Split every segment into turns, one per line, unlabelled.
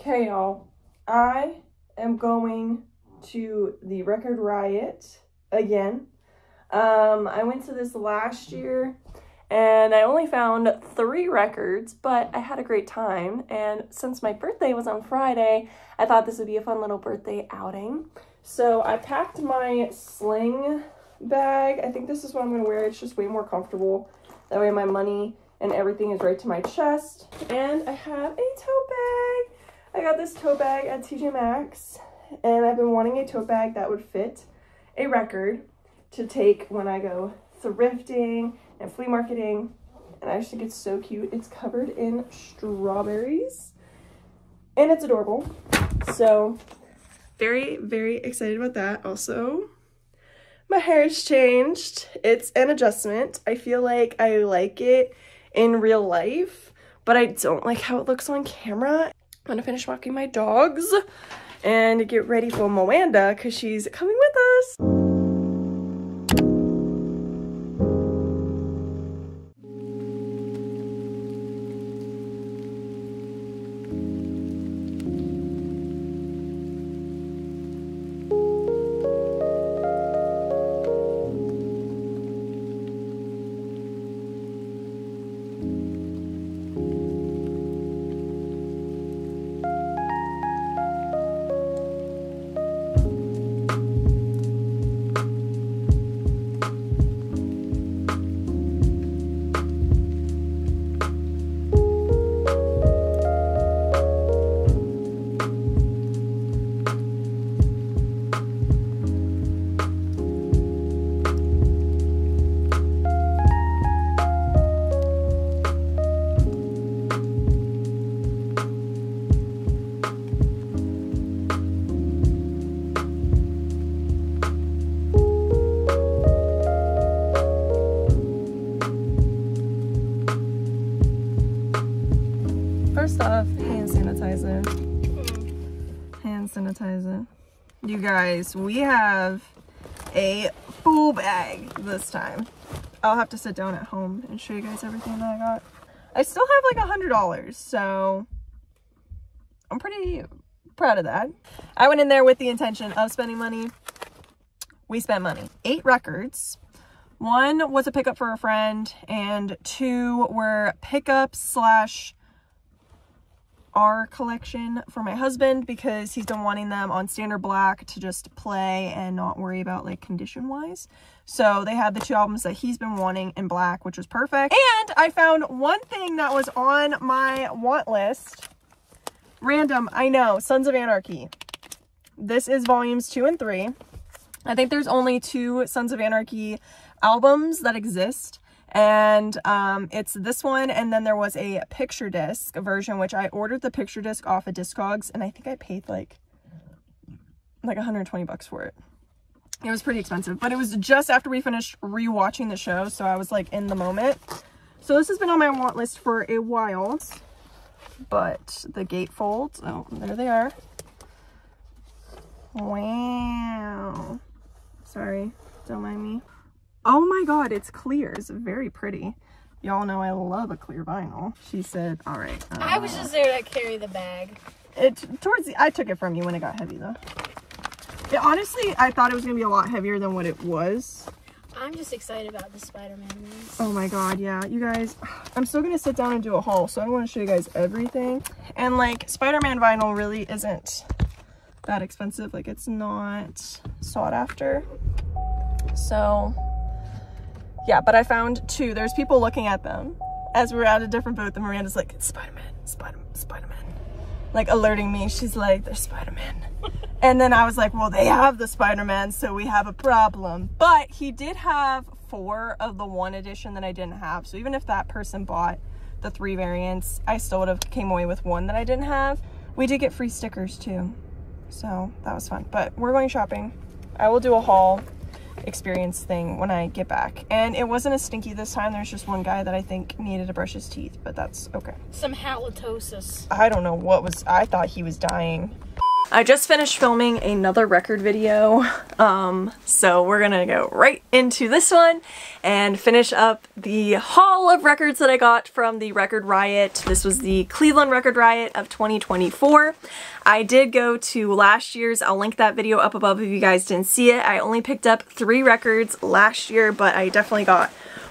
Okay, y'all. I am going to the Record Riot again. Um, I went to this last year and I only found three records, but I had a great time. And since my birthday was on Friday, I thought this would be a fun little birthday outing. So I packed my sling bag. I think this is what I'm going to wear. It's just way more comfortable. That way my money and everything is right to my chest. And I have a tote bag. I got this tote bag at TJ Maxx and I've been wanting a tote bag that would fit a record to take when I go thrifting and flea marketing. And I just think it's so cute. It's covered in strawberries and it's adorable. So very, very excited about that. Also, my hair has changed. It's an adjustment. I feel like I like it in real life, but I don't like how it looks on camera. I'm gonna finish walking my dogs and get ready for Miranda because she's coming with us. First off, hand sanitizer. Hand sanitizer. You guys, we have a full bag this time. I'll have to sit down at home and show you guys everything that I got. I still have like a hundred dollars, so I'm pretty proud of that. I went in there with the intention of spending money. We spent money. Eight records. One was a pickup for a friend, and two were pickups slash our collection for my husband because he's been wanting them on standard black to just play and not worry about like condition wise. So they had the two albums that he's been wanting in black, which was perfect. And I found one thing that was on my want list. Random, I know, Sons of Anarchy. This is volumes two and three. I think there's only two Sons of Anarchy albums that exist and um, it's this one and then there was a picture disc version which I ordered the picture disc off of Discogs and I think I paid like like 120 bucks for it. It was pretty expensive, but it was just after we finished rewatching the show, so I was like in the moment. So this has been on my want list for a while, but the gate folds, oh, there they are. Wow. Sorry, don't mind me. Oh my god, it's clear. It's very pretty. Y'all know I love a clear vinyl. She said, all right. Uh,
I was just there to carry the bag.
It, towards the, I took it from you when it got heavy though. It, honestly, I thought it was going to be a lot heavier than what it was.
I'm just excited about the Spider-Man ones.
Oh my god, yeah. You guys, I'm still going to sit down and do a haul, so I want to show you guys everything. And like, Spider-Man vinyl really isn't that expensive. Like, it's not sought after. So, yeah, but I found two. There's people looking at them as we're at a different booth and Miranda's like, it's Spider-Man, Spider Spider-Man. Like alerting me. She's like, there's Spider-Man. and then I was like, well, they have the Spider-Man, so we have a problem. But he did have four of the one edition that I didn't have. So even if that person bought the three variants, I still would have came away with one that I didn't have. We did get free stickers too. So that was fun. But we're going shopping. I will do a haul experience thing when I get back. And it wasn't as stinky this time. There's just one guy that I think needed to brush his teeth, but that's okay.
Some halitosis.
I don't know what was, I thought he was dying. I just finished filming another record video, um, so we're gonna go right into this one and finish up the haul of records that I got from the Record Riot. This was the Cleveland Record Riot of 2024. I did go to last year's, I'll link that video up above if you guys didn't see it. I only picked up three records last year, but I definitely got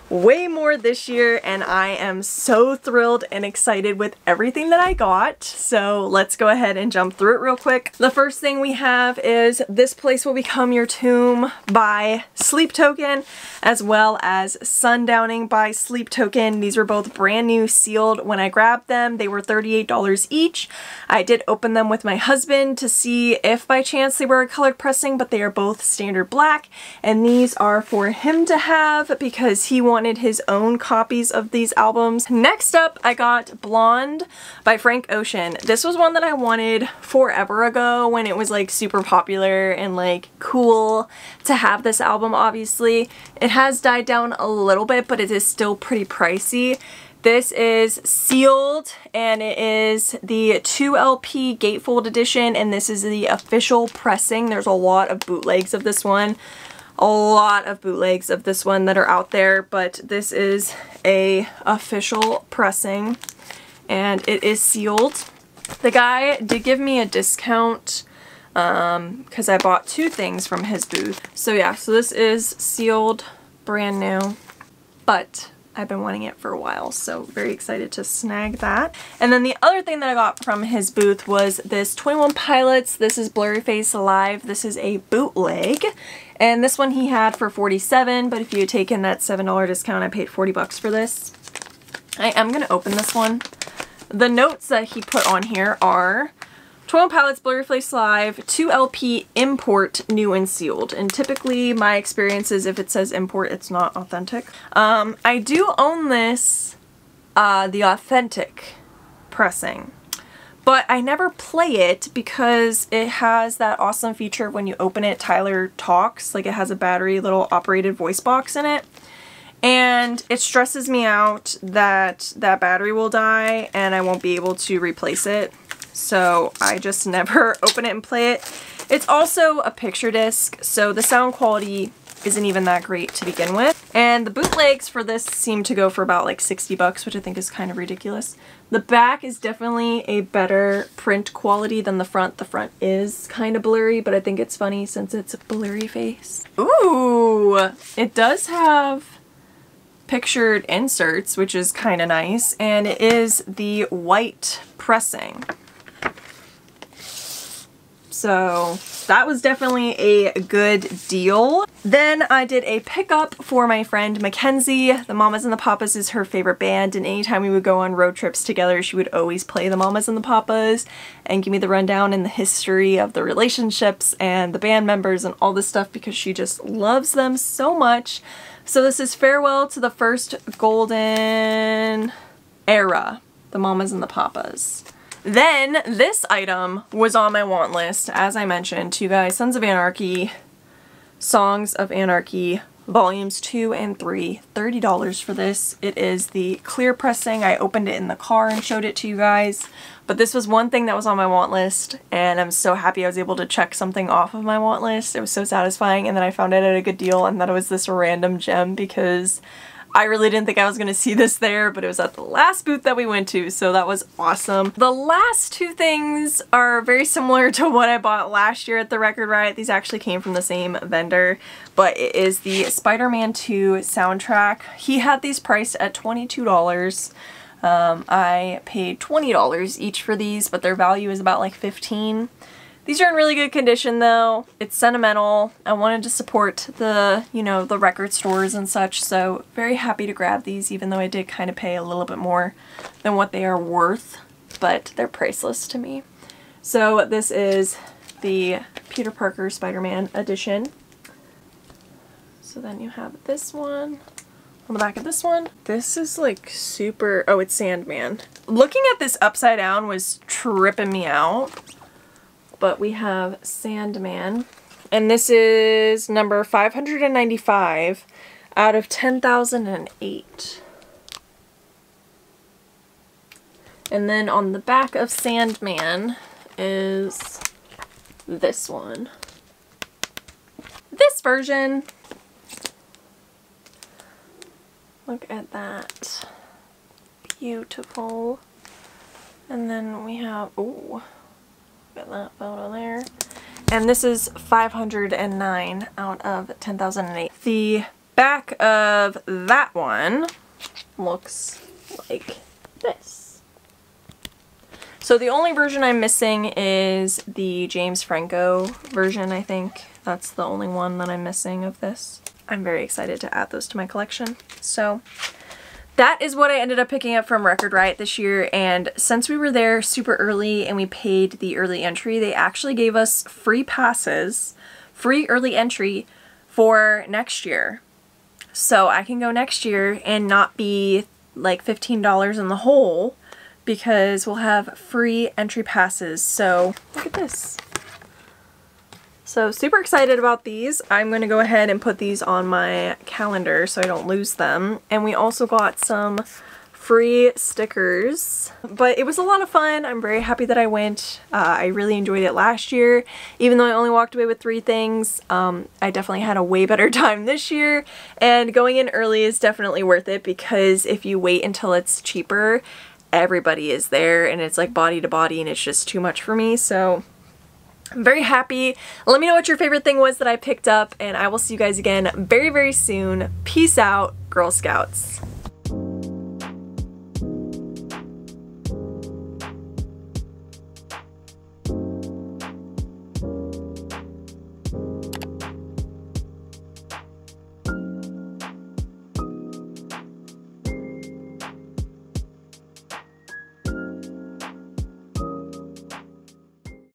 way more this year and I am so thrilled and excited with everything that I got. So let's go ahead and jump through it real quick. The first thing we have is This Place Will Become Your Tomb by Sleep Token as well as Sundowning by Sleep Token. These were both brand new sealed when I grabbed them. They were $38 each. I did open them with my husband to see if by chance they were a colored pressing but they are both standard black and these are for him to have because he wanted wanted his own copies of these albums. Next up, I got Blonde by Frank Ocean. This was one that I wanted forever ago when it was like super popular and like cool to have this album, obviously. It has died down a little bit, but it is still pretty pricey. This is sealed and it is the 2LP gatefold edition and this is the official pressing. There's a lot of bootlegs of this one a lot of bootlegs of this one that are out there, but this is a official pressing and it is sealed. The guy did give me a discount because um, I bought two things from his booth. So yeah, so this is sealed, brand new, but I've been wanting it for a while, so very excited to snag that. And then the other thing that I got from his booth was this 21 Pilots. This is Blurryface Live. This is a bootleg. And this one he had for 47 but if you had taken that $7 discount, I paid 40 bucks for this. I am going to open this one. The notes that he put on here are 12 Pilots Blurryface Live 2LP import new and sealed. And typically my experience is if it says import it's not authentic. Um, I do own this uh, the authentic pressing but I never play it because it has that awesome feature when you open it Tyler talks like it has a battery little operated voice box in it. And it stresses me out that that battery will die and I won't be able to replace it so I just never open it and play it. It's also a picture disc, so the sound quality isn't even that great to begin with. And the bootlegs for this seem to go for about like 60 bucks, which I think is kind of ridiculous. The back is definitely a better print quality than the front. The front is kind of blurry, but I think it's funny since it's a blurry face. Ooh, it does have pictured inserts, which is kind of nice, and it is the white pressing. So that was definitely a good deal. Then I did a pickup for my friend Mackenzie. The Mamas and the Papas is her favorite band and anytime we would go on road trips together she would always play the Mamas and the Papas and give me the rundown and the history of the relationships and the band members and all this stuff because she just loves them so much. So this is Farewell to the First Golden Era, the Mamas and the Papas. Then this item was on my want list, as I mentioned to you guys, Sons of Anarchy, Songs of Anarchy, volumes 2 and 3, $30 for this. It is the clear pressing. I opened it in the car and showed it to you guys. But this was one thing that was on my want list and I'm so happy I was able to check something off of my want list. It was so satisfying and then I found it at a good deal and that it was this random gem because I really didn't think I was going to see this there, but it was at the last booth that we went to, so that was awesome. The last two things are very similar to what I bought last year at the Record Riot. These actually came from the same vendor, but it is the Spider-Man 2 soundtrack. He had these priced at $22. Um, I paid $20 each for these, but their value is about like 15 these are in really good condition though. It's sentimental. I wanted to support the, you know, the record stores and such, so very happy to grab these even though I did kind of pay a little bit more than what they are worth, but they're priceless to me. So this is the Peter Parker Spider-Man edition. So then you have this one on the back of this one. This is like super, oh it's Sandman. Looking at this upside down was tripping me out but we have Sandman. And this is number 595 out of 10,008. And then on the back of Sandman is this one. This version. Look at that. Beautiful. And then we have, oh, get that photo there. And this is 509 out of 10,008. The back of that one looks like this. So the only version I'm missing is the James Franco version, I think. That's the only one that I'm missing of this. I'm very excited to add those to my collection. So that is what I ended up picking up from Record Riot this year and since we were there super early and we paid the early entry, they actually gave us free passes, free early entry for next year. So I can go next year and not be like $15 in the hole because we'll have free entry passes. So look at this. So super excited about these. I'm going to go ahead and put these on my calendar so I don't lose them. And we also got some free stickers. But it was a lot of fun. I'm very happy that I went. Uh, I really enjoyed it last year. Even though I only walked away with three things, um, I definitely had a way better time this year. And going in early is definitely worth it because if you wait until it's cheaper, everybody is there and it's like body to body and it's just too much for me. So I'm very happy. Let me know what your favorite thing was that I picked up and I will see you guys again very, very soon. Peace out, Girl Scouts.